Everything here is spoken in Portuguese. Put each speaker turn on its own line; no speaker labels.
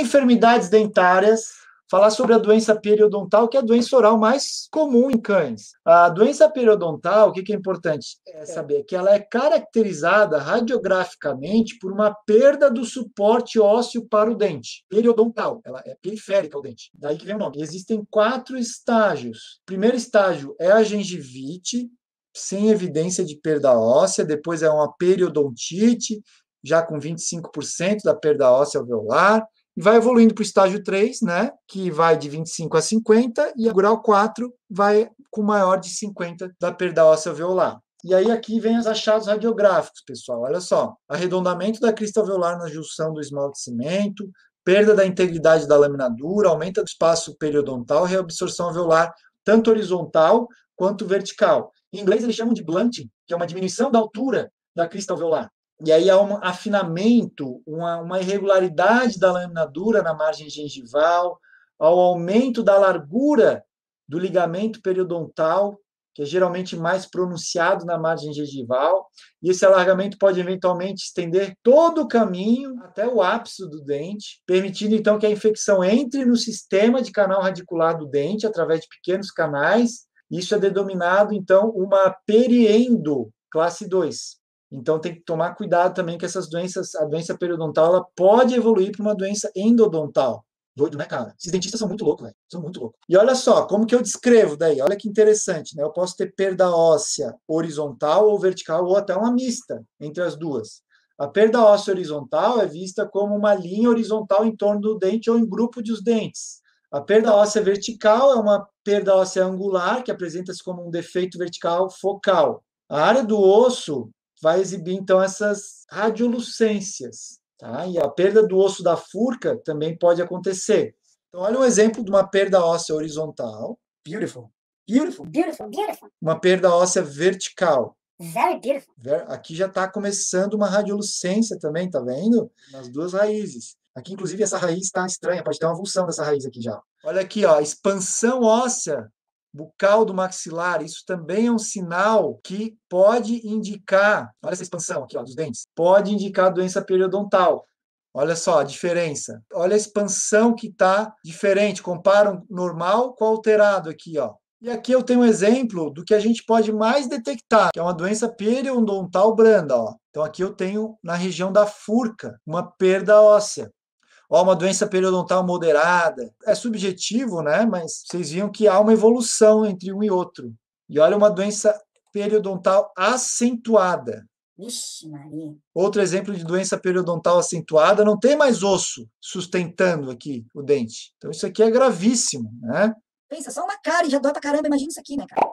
Enfermidades dentárias, falar sobre a doença periodontal, que é a doença oral mais comum em cães. A doença periodontal, o que é importante é saber que ela é caracterizada radiograficamente por uma perda do suporte ósseo para o dente. Periodontal, ela é periférica ao dente. Daí que vem o nome. Existem quatro estágios. O primeiro estágio é a gengivite, sem evidência de perda óssea, depois é uma periodontite, já com 25% da perda óssea alveolar, e vai evoluindo para o estágio 3, né, que vai de 25 a 50, e o grau 4 vai com maior de 50 da perda óssea alveolar. E aí aqui vem os achados radiográficos, pessoal. Olha só, arredondamento da crista alveolar na junção do esmalte cimento, perda da integridade da laminadura, aumenta do espaço periodontal, reabsorção alveolar, tanto horizontal quanto vertical. Em inglês eles chamam de blunting, que é uma diminuição da altura da crista alveolar. E aí há um afinamento, uma, uma irregularidade da laminadura na margem gengival, ao aumento da largura do ligamento periodontal, que é geralmente mais pronunciado na margem gengival, e esse alargamento pode eventualmente estender todo o caminho até o ápice do dente, permitindo então que a infecção entre no sistema de canal radicular do dente através de pequenos canais. Isso é denominado então uma periendo classe 2. Então tem que tomar cuidado também que essas doenças, a doença periodontal, ela pode evoluir para uma doença endodontal. Doido, né, cara? Esses dentistas são muito loucos, velho. São muito loucos. E olha só, como que eu descrevo daí? Olha que interessante, né? Eu posso ter perda óssea horizontal ou vertical, ou até uma mista entre as duas. A perda óssea horizontal é vista como uma linha horizontal em torno do dente ou em grupo de os dentes. A perda óssea vertical é uma perda óssea angular, que apresenta-se como um defeito vertical focal. A área do osso vai exibir então essas radiolucências. Tá? E a perda do osso da furca também pode acontecer. Então, olha um exemplo de uma perda óssea horizontal. Beautiful. Beautiful.
Beautiful, beautiful.
Uma perda óssea vertical.
Very beautiful.
Aqui já está começando uma radiolucência também, tá vendo? Nas duas raízes. Aqui, inclusive, essa raiz está estranha, pode ter uma avulsão dessa raiz aqui já. Olha aqui, ó, expansão óssea bucal do maxilar, isso também é um sinal que pode indicar, olha essa expansão aqui ó, dos dentes, pode indicar doença periodontal. Olha só a diferença. Olha a expansão que está diferente. Compara o normal com o alterado aqui, ó. E aqui eu tenho um exemplo do que a gente pode mais detectar, que é uma doença periodontal branda, ó. Então aqui eu tenho na região da furca uma perda óssea ou uma doença periodontal moderada. É subjetivo, né? Mas vocês viam que há uma evolução entre um e outro. E olha uma doença periodontal acentuada.
Vixe, Maria.
Outro exemplo de doença periodontal acentuada, não tem mais osso sustentando aqui o dente. Então isso aqui é gravíssimo, né?
Pensa, só uma cara e já dói pra caramba, imagina isso aqui, né, cara?